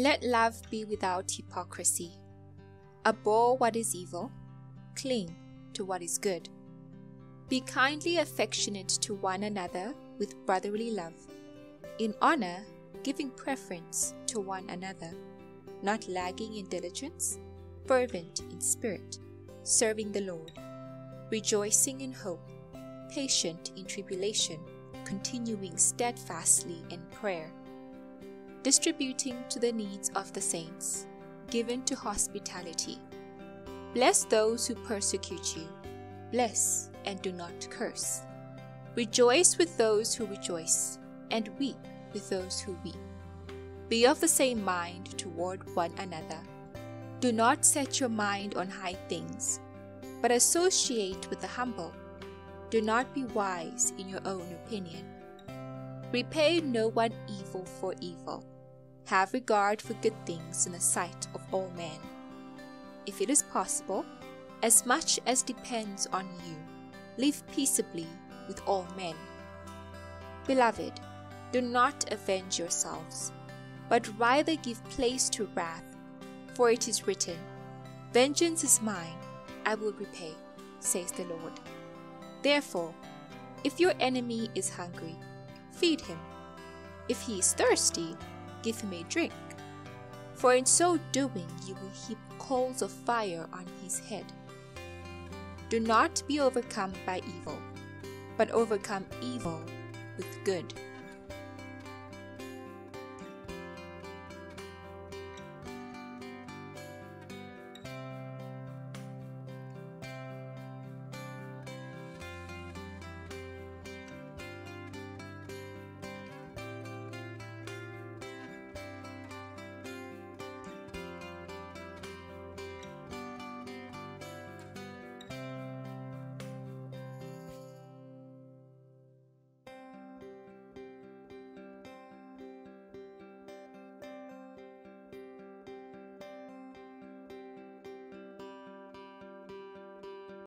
Let love be without hypocrisy. Abhor what is evil, cling to what is good. Be kindly affectionate to one another with brotherly love, in honor giving preference to one another, not lagging in diligence, fervent in spirit, serving the Lord, rejoicing in hope, patient in tribulation, continuing steadfastly in prayer, distributing to the needs of the saints, given to hospitality. Bless those who persecute you, bless and do not curse. Rejoice with those who rejoice, and weep with those who weep. Be of the same mind toward one another. Do not set your mind on high things, but associate with the humble. Do not be wise in your own opinion. Repay no one evil for evil. Have regard for good things in the sight of all men. If it is possible, as much as depends on you, live peaceably with all men. Beloved, do not avenge yourselves, but rather give place to wrath, for it is written, Vengeance is mine, I will repay, says the Lord. Therefore, if your enemy is hungry, feed him. If he is thirsty, give him a drink. For in so doing, you will heap coals of fire on his head. Do not be overcome by evil, but overcome evil with good.